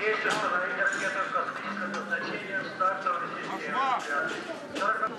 Есть установить ракету космического назначения стартовой системы.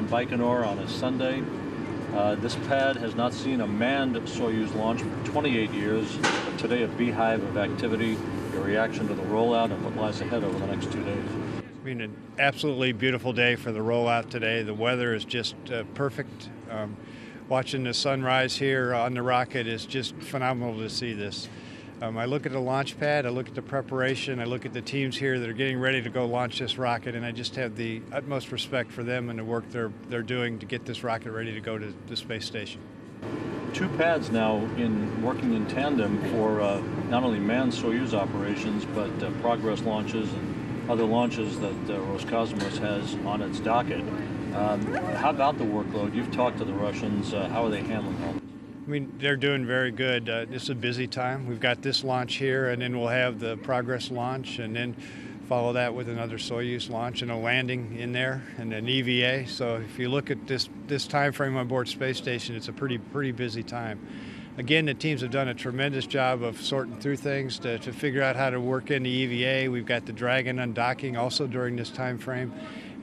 In Baikonur on a Sunday. Uh, this pad has not seen a manned Soyuz launch for 28 years, but today a beehive of activity, your reaction to the rollout and what lies ahead over the next two days. I mean, an absolutely beautiful day for the rollout today. The weather is just uh, perfect. Um, watching the sunrise here on the rocket is just phenomenal to see this. Um, I look at the launch pad, I look at the preparation, I look at the teams here that are getting ready to go launch this rocket, and I just have the utmost respect for them and the work they're, they're doing to get this rocket ready to go to the space station. Two pads now in working in tandem for uh, not only manned Soyuz operations, but uh, progress launches and other launches that uh, Roscosmos has on its docket. Um, how about the workload? You've talked to the Russians. Uh, how are they handling all? I mean, they're doing very good. Uh, it's a busy time. We've got this launch here, and then we'll have the Progress launch, and then follow that with another Soyuz launch and a landing in there, and an EVA. So if you look at this this time frame on board space station, it's a pretty pretty busy time. Again, the teams have done a tremendous job of sorting through things to, to figure out how to work in the EVA. We've got the Dragon undocking also during this time frame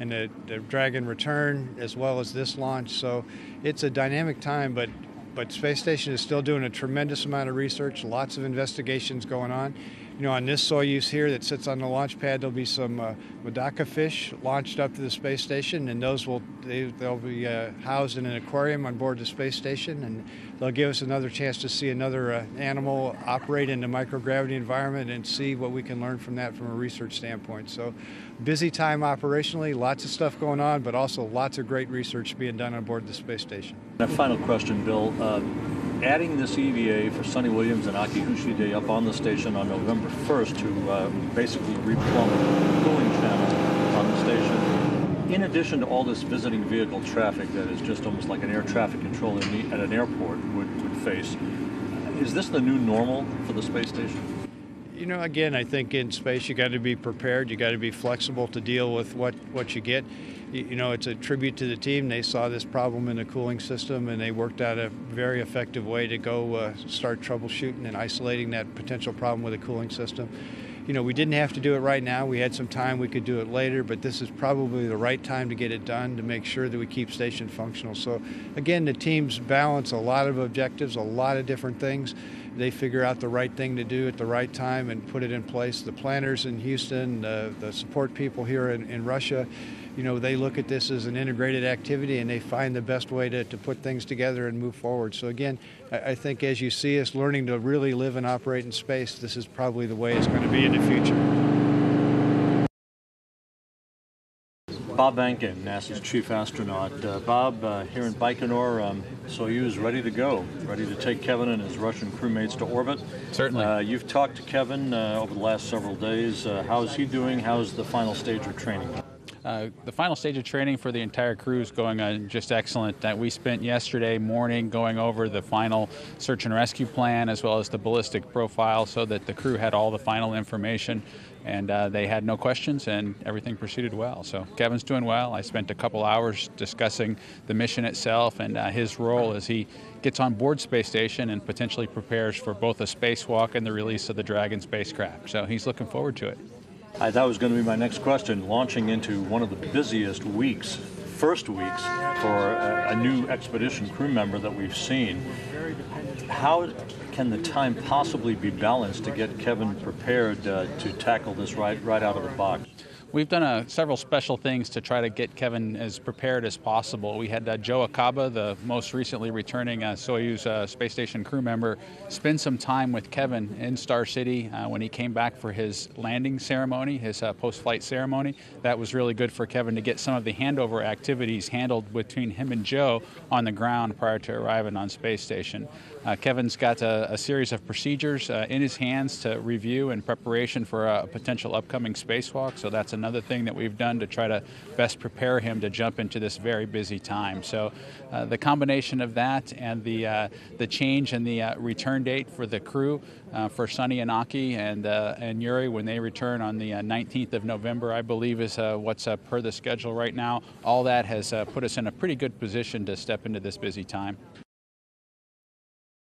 and the, the Dragon return as well as this launch. So it's a dynamic time, but but Space Station is still doing a tremendous amount of research, lots of investigations going on. You know, on this Soyuz here that sits on the launch pad, there'll be some uh, Medaka fish launched up to the space station, and those will they, they'll be uh, housed in an aquarium on board the space station, and they'll give us another chance to see another uh, animal operate in the microgravity environment and see what we can learn from that from a research standpoint. So, busy time operationally, lots of stuff going on, but also lots of great research being done on board the space station. And a final question, Bill. Uh, adding this EVA for Suni Williams and Aki Hoshide up on the station on November 1st to uh, basically replumb the cooling channel on the station, in addition to all this visiting vehicle traffic that is just almost like an air traffic control at an airport would, would face, is this the new normal for the space station? You know, again, I think in space you got to be prepared. You got to be flexible to deal with what, what you get. You, know, it's a tribute to the team. They saw this problem in the cooling system and they worked out a very effective way to go uh, start troubleshooting and isolating that potential problem with the cooling system. You know, we didn't have to do it right now. We had some time. We could do it later, but this is probably the right time to get it done to make sure that we keep station functional. So, again, the teams balance a lot of objectives, a lot of different things they figure out the right thing to do at the right time and put it in place. The planners in Houston, the support people here in, in, Russia, you know, they look at this as an integrated activity and they find the best way to, to put things together and move forward. So, again, I, I think as you see us learning to really live and operate in space, this is probably the way it's going to be in the future. Bob Behnken, NASA's chief astronaut. Uh, Bob, uh, here in Baikonur, um, Soyuz ready to go, ready to take Kevin and his Russian crewmates to orbit. Certainly. Uh, you've talked to Kevin uh, over the last several days. Uh, how's he doing? How's the final stage of training? Uh, the final stage of training for the entire crew is going on just excellent. We spent yesterday morning going over the final search and rescue plan as well as the ballistic profile so that the crew had all the final information and uh, they had no questions and everything proceeded well. So Kevin's doing well. I spent a couple hours discussing the mission itself and uh, his role as he gets on board space station and potentially prepares for both a spacewalk and the release of the Dragon spacecraft. So he's looking forward to it. I, that was going to be my next question. Launching into one of the busiest weeks, first weeks for a, a new expedition crew member that we've seen. How can the time possibly be balanced to get Kevin prepared uh, to tackle this right right out of the box? We've done uh, several special things to try to get Kevin as prepared as possible. We had uh, Joe Acaba, the most recently returning uh, Soyuz uh, space station crew member, spend some time with Kevin in Star City uh, when he came back for his landing ceremony, his uh, post-flight ceremony. That was really good for Kevin to get some of the handover activities handled between him and Joe on the ground prior to arriving on space station. Kevin's got a, a, series of procedures in his hands to review in preparation for a potential upcoming spacewalk, so that's another thing that we've done to try to best prepare him to jump into this very busy time. So uh, the combination of that and the uh, the change in the uh, return date for the crew uh, for Suni and Aki and uh, and Yuri when they return on the 19th uh, of November, I believe is what's per the schedule right now. All that has put us in a pretty good position to step into this busy time.